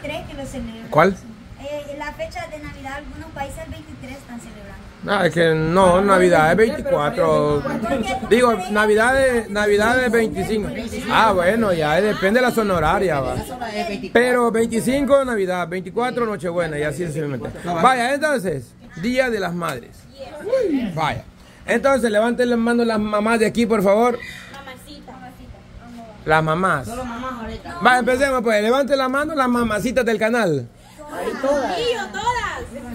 23 que lo celebran. ¿Cuál? Eh, la fecha de Navidad, algunos países el 23 están celebrando. Ah, es que no, Navidad es 24. Digo, Navidad es, Navidad es 25. Ah, bueno, ya depende de la zona horaria, va. Pero 25 Navidad, 24 Nochebuena y así sucesivamente. Vaya, entonces, Día de las Madres. Vaya. Entonces, levanten las manos las mamás de aquí, por favor. Las mamás. Vaya, empecemos pues. Levanten la mano las mamacitas del canal.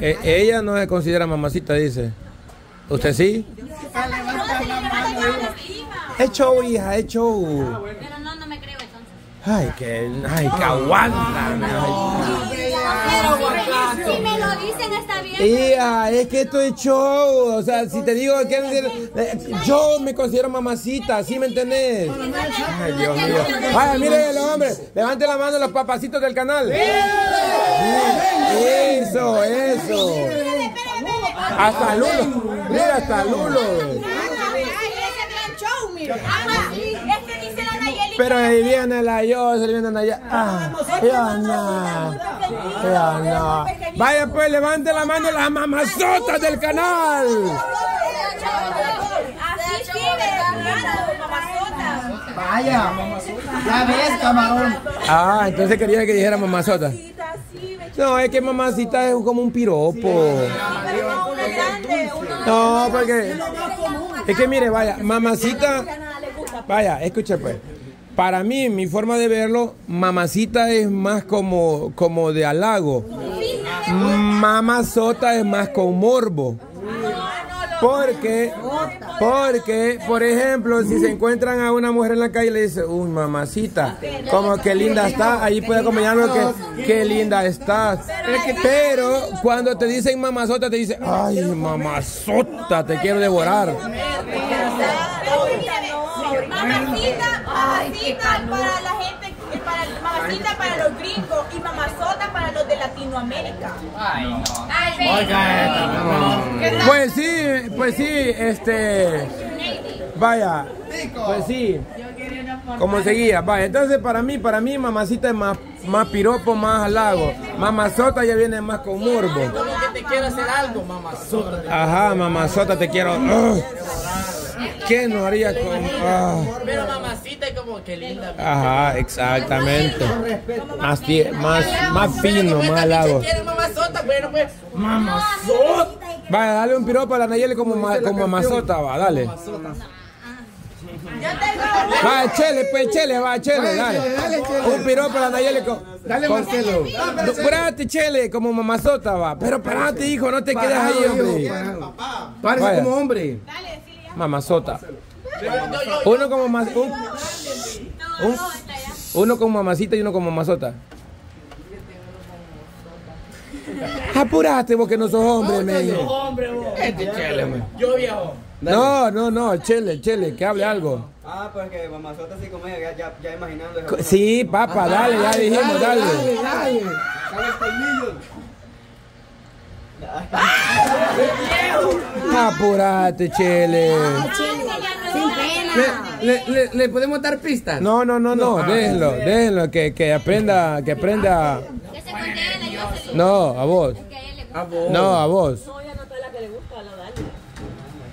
Eh, ella no se considera mamacita, dice. ¿Usted sí? Es show, hija, es show. Pero no, no me creo entonces. Ay, que, ay, que aguantan. Hija, es que esto es show. O sea, si te digo que eh, yo me considero mamacita, ¿sí me entendés? Ay, Dios mío. Vaya, miren los hombres. Levanten la mano los papacitos del canal. Eso, eso. Hasta Lulo. Mira, hasta Lulo. Pero ahí viene la yo, se le viene allá. Ah, ya no. Ya no. Vaya pues, levante la mano las mamazotas del canal. Vaya, ya ves, camarón. Ah, entonces quería que dijera mamazota. No, es que mamacita es como un piropo. No, porque es que mire, vaya, mamacita, vaya, escuche pues. Para mí, mi forma de verlo, mamacita es más como, como de halago. Mamazota es más con morbo. Porque, porque, por ejemplo, si se encuentran a una mujer en la calle y le dice, uy, mamacita, como que linda está, ahí puede acompañarlo que, qué linda estás. Pero cuando te dicen mamazota, te dice, ay, mamazota, te quiero devorar. Mamacita, mamacita para la gente, para, mamacita para los gringos y mamazota para los de Latinoamérica. Pues sí, pues sí, este, vaya, pues sí. Como seguía, vaya, entonces para mí, para mí mamacita es más, más piropo, más halago. Mamazota ya viene más con morbo. Como que te quiero hacer algo, mamazota. Ajá, mamazota te quiero. ¿Qué no haría con.? ah. Pero mamacita es como que linda. Ajá, exactamente. Más, tie- más, más fino, más. ¿Quieres mamazota? Bueno, pues, mamazota. Vaya, dale un piropo a la Nayeli como, ma- como mamazota, va, dale. Va, chele, pues chele, va, chele, dale. Un piropo a la Nayeli con. Dale, Marcelo. Espérate, chele, como mamazota, va. Pero espérate, hijo, no te quedes ahí, hombre. Vaya. como hombre. Mamazota. Uno como más. Un, un- uno como mamacita y uno como mamazota. Apurate vos que no sos hombre, me dijo. Hombre, vos. Este chele, me. Yo viejo. No, no, no, chele, chele, que hable algo. Ah, porque mamazota sí como ya, ya, ya imaginando. Co- Sí, papá, dale, ya dijimos, dale. Dale. Apurate, chele. Sin pena. Le, le, le, le podemos dar pistas? No, no, no, no, déjenlo, déjenlo, que, que aprenda, que aprenda. Que se a la. No, a vos. Que a él le A vos. No, a vos.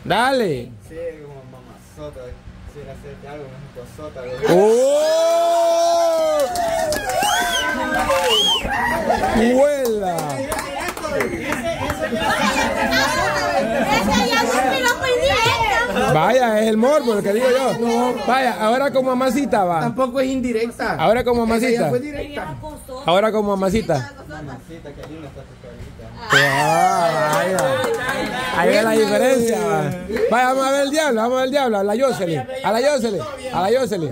Dale. Sí, como mamazota. Quisiera hacerte algo, una cosota. ¡Oh! ¡Huela! Vaya, es el morbo, lo que digo yo. Vaya, ahora como mamacita va. Tampoco es indirecta. Ahora como mamacita. ya fue directa. Ahora como mamacita. Mamacita, qué linda está tu carita. Ah. Ahí ve la diferencia. va. Vaya, vamos a ver el diablo, vamos a ver el diablo. A la Jocelyn. A la Jocelyn. A la Jocelyn.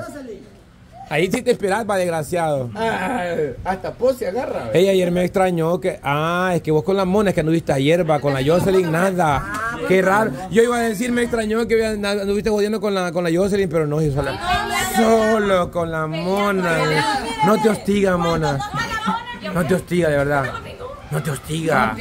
Ahí sí te esperas, va desgraciado. Ah, hasta pose agarra. Ella ayer me extrañó que, ah, es que vos con las monas que anduviste ayer, va, con la Jocelyn, nada. Qué raro. Yo iba a decir, me extrañó que anduviste jodiendo con la, con la Jocelyn, pero no, yo solo, solo con la mona. No te hostiga, mona. No te hostiga, de verdad. No te hostiga.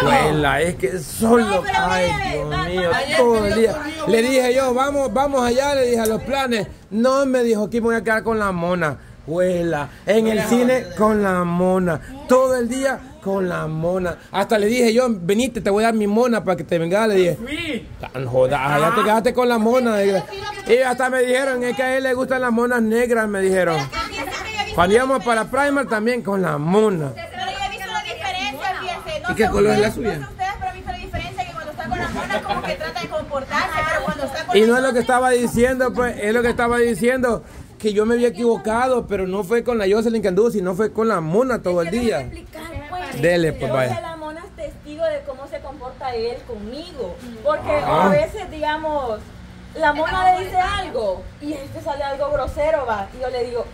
Abuela, es que solo. Ay, Dios mío, todo el día. Le dije yo, vamos, vamos allá, le dije a los planes. No, me dijo que me voy a quedar con la mona. Huela. En el cine con la mona. Todo el día con la mona. Hasta le dije yo, venite, te voy a dar mi mona para que te venga. Le dije, tan joda, ya te quedaste con la mona. Y hasta me dijeron, es que a él le gustan las monas negras, me dijeron. Cuando íbamos para Primer también con la mona. ¿Y qué sé color es la ustedes, suya? No sé ustedes, pero he visto la diferencia que cuando está con la mona como que trata de comportarse, pero cuando está con Y no es lo que estaba diciendo, pues, es lo que estaba diciendo. Que yo me había equivocado, pero no fue con la Jocelyn que anduvo, sino fue con la mona todo el día. Dele, pues Entonces vaya. la mona es testigo de cómo se comporta él conmigo. Porque Ah. a veces, digamos, la mona le dice algo y este sale algo grosero, va. Y yo le digo,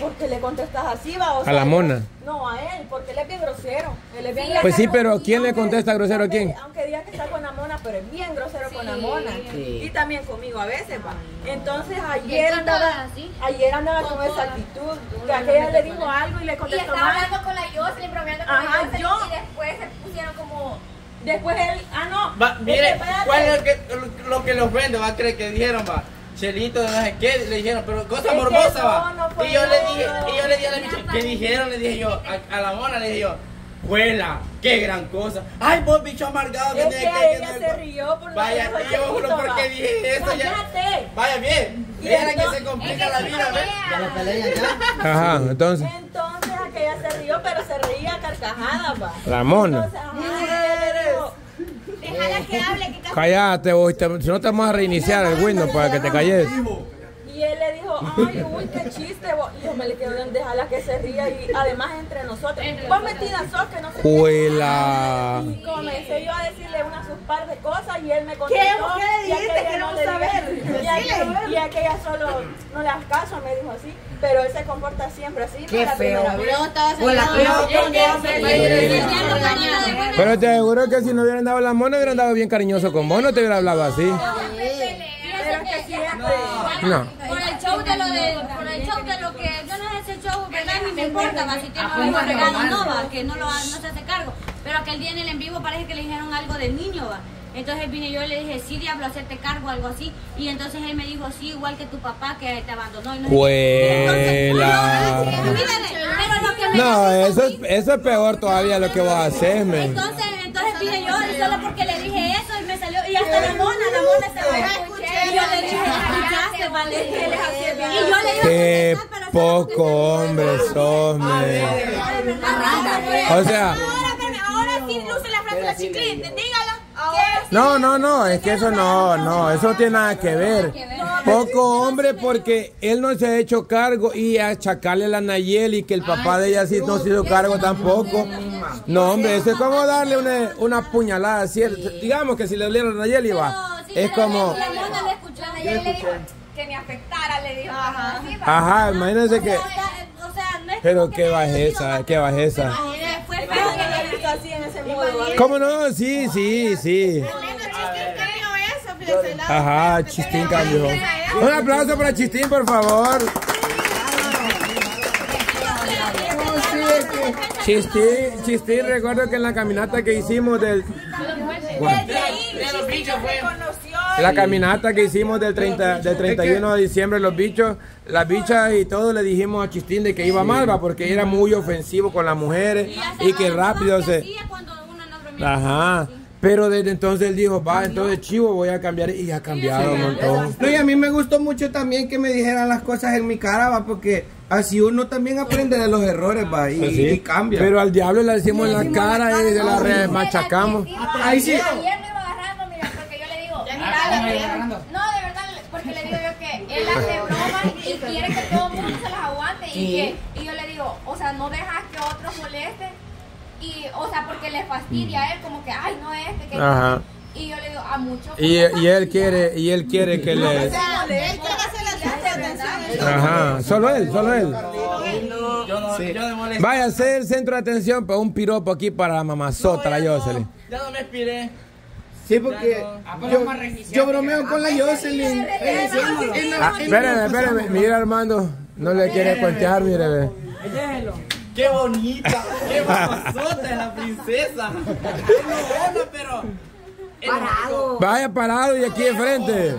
¿por qué le contestas así, va? O A la mona. No, a él, porque él es bien grosero. Él es bien Pues sí, pero ¿quién le contesta grosero a quién? Aunque diga que está con la mona, pero es bien grosero con la mona. Y también conmigo a veces, va. Entonces ayer andaba, ayer andaba con esa actitud. Que aquella le dijo algo y le Y contestó estaba mal. hablando con la Jocelyn, bromeando con Ajá, la Jocelyn, yo- y después se pusieron como... Después él, ah no, Va, mire. ¿cuál es lo que, lo, que le ofende? Va a creer que dijeron, va. Chelito, no sé qué, le dijeron, pero cosa morbosa, va. no y yo le dije, no. y yo le dije a la bicha, ¿qué dijeron? Le dije yo, a, a la mona le dije yo, Huela, qué gran cosa. Ay, vos bicho amargado que Es tiene que que ella que- se rió por Vaya, que Chelito, porque va. dije eso ya. Vaya bien. Era que entonces- se complica la vida, ¿ves? Ajá, entonces. Entonces aquella se rió, pero se reía a carcajadas, va. La mona. Entonces, ajá, Déjala que hable, que casi... Cállate, vos, si no te vamos a reiniciar el Windows para que te calles. Y él le dijo, ay, uy, qué chiste. Vos". Y yo me le quedo bien, déjala que se ría. Y además entre nosotros. Vos metida sos que no. Y comencé yo a decirle unas sus par de cosas y él me contestó. ¿Qué? ¿Qué le y dijiste? Queremos no saber. Y aquella, y aquella solo no le das caso, me dijo así. Pero él se comporta siempre así. Qué feo. Pero te aseguro que si no hubieran dado la mona, hubieran dado bien cariñoso con vos, no te hubiera hablado así. No. Por el show de lo de, me importa, va, si tiene algo regalo no, va, que no lo, no se hace cargo. Pero aquel día en el en vivo parece que le dijeron algo del niño, va. Entonces vine yo y le dije, sí, diablo, hacerte cargo, algo así. Y entonces él me dijo, sí, igual que tu papá que te abandonó. Y no sé qué. Entonces, Juela. no, olvídate, pero lo que me No, eso es, eso es peor todavía lo que vos haces, men. Entonces, entonces dije yo, y solo porque le dije eso y me salió, y hasta la mona, la mona se va. Y yo le dije, escuchaste, vale, y yo le iba a Qué contestar, pero solo porque poco hombre sos, men. O sea, Ahora, espérame, ahora sí luce la frase de la chiclín, dígala. No, no, no, es que eso no, no, eso no tiene nada que ver. Poco hombre porque él no se ha hecho cargo y achacarle a la Nayeli que el papá de ella sí no se hizo cargo tampoco. No, hombre, eso es como darle una, una puñalada, ¿cierto? Digamos que si le doliera a la Nayeli va. Es como, Que me afectara, le dijo. Así va. ajá, imagínense que, O sea, no es pero qué bajeza, qué bajeza. eh, así. ¿Cómo no? Sí, sí, sí. Ajá, Chistín cambió. Un aplauso para Chistín, por favor. Chistín, Chistín, recuerdo que en la caminata que hicimos del... De La caminata que hicimos del, 30, del 31 de diciembre, los bichos, las bichas y todo le dijimos a Chistín de que iba mal, va, porque era muy ofensivo con las mujeres y que rápido se... Ajá. Pero desde entonces él dijo, va, entonces chivo, voy a cambiar y ha cambiado un montón. No, y a mí me gustó mucho también que me dijeran las cosas en mi cara, va, porque así uno también aprende de los errores, va, y, Pues sí. y cambia. Pero al diablo le decimos en la cara y se la remachacamos. Ahí sí. Ayer me iba agarrando, mira, porque yo le digo, no, de verdad, porque le digo yo que él hace bromas y quiere que todo el mundo se las aguante y que, y yo le digo, o sea, no dejas que otros molesten y, o sea, porque le fastidia a él como que, ay, no este, que Ajá. y yo le digo, a muchos. Y, y él quiere, y él quiere que le... él quiere hacer la fiesta de atención. Ajá, solo él, solo él. Yo no, yo no molesto. Vaya a ser el centro de atención para un piropo aquí para la mamazota, la Jocelyn. Ya no me expiré. Sí, porque yo, yo bromeo con la Jocelyn. Ah, espérame, espérame, mira Armando, no le quiere cuentear, mire. ve. ¡Qué bonita! ¡Qué mamazota es la princesa! Es lo bueno, pero... Parado. Vaya parado y aquí enfrente.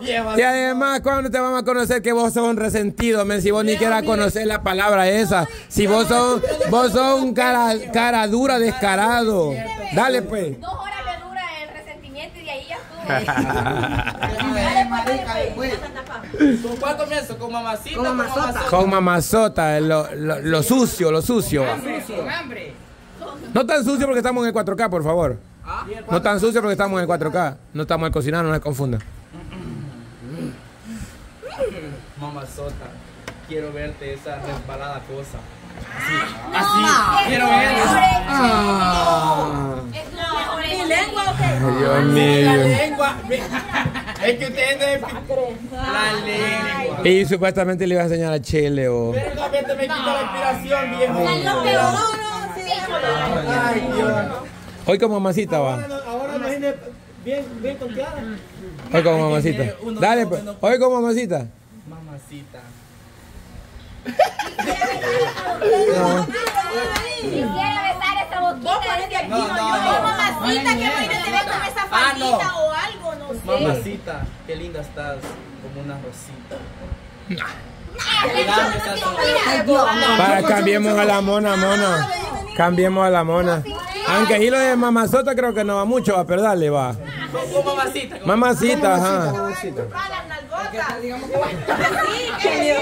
Y además, ¿cuándo te vamos a conocer que vos sos un resentido, men? Si vos ni quieras conocer la palabra esa. Si vos sos, vos sos un cara, cara dura, descarado. Dale, pues. Dos horas le dura el resentimiento y de ahí ya estuvo. ¿Con cuál comienzo? ¿Con mamacita? Con mamazota. Con mamazota, lo, lo, lo sucio, lo sucio. No tan sucio porque estamos en el 4K, por favor. No tan sucio porque estamos en el 4K. No estamos al cocinar, no se confundan. Mamazota, quiero verte esa resbalada cosa. Así, así, quiero verla. Ah. ¿Mi lengua o qué? Dios La mío. lengua. Es que ustedes deben. La lengua. Y supuestamente le iba a enseñar a Chile o... Verdaderamente me quita la inspiración, viejo. Lo peor. Ay, Dios. Hoy como mamacita va. Ahora imagínate bien, bien conteada. Hoy como mamacita. Dale, pues. Hoy como mamacita. Mamacita. Besar esa Vos boquita. ponete aquí, No, no, no, yo. no. mamacita, que imagínate ver con esa Ah, no. faldita o algo, no sé. Mamacita, qué linda estás. Como una rosita. Para cambiemos a la mona, mona. Cambiemos a la mona. Aunque ahí lo de mamazota creo que no va mucho, va, pero dale, va. Mamacita. Mamacita, ajá. Chupar las nalgotas. Sí, que diga.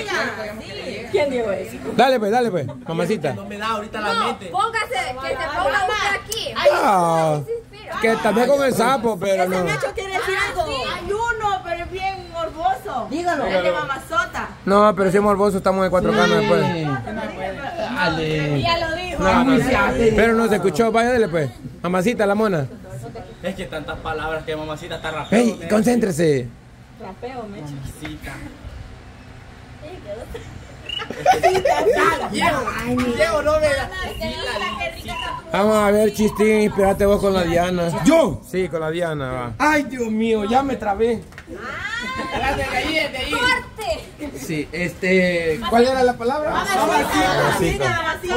Sí. ¿Quién dijo eso? Dale, pues, dale, pues. Mamacita. No me da ahorita la mente. Póngase, que se ponga usted aquí. Ah, que también con el sapo, pero no. Nacho quiere decir algo. Hay uno, pero es bien morboso. Dígalo. El de mamazota. No, pero si es morboso, estamos en 4K no después. Ya lo dijo. No, no, pero no se escuchó, vaya, dale, pues. Mamacita, la mona. Es que tantas palabras que mamacita está rápido. Ey, concéntrese. Rapeo, me Mamacita. Vamos a ver, Chistín, inspirate vos con la Diana. ¿Yo? Sí, con la Diana, va. Ay, Dios mío, ya me trabé. Espérate, de ahí, de ahí. Sí, este. ¿Cuál era la palabra? Mamacita, mamacita.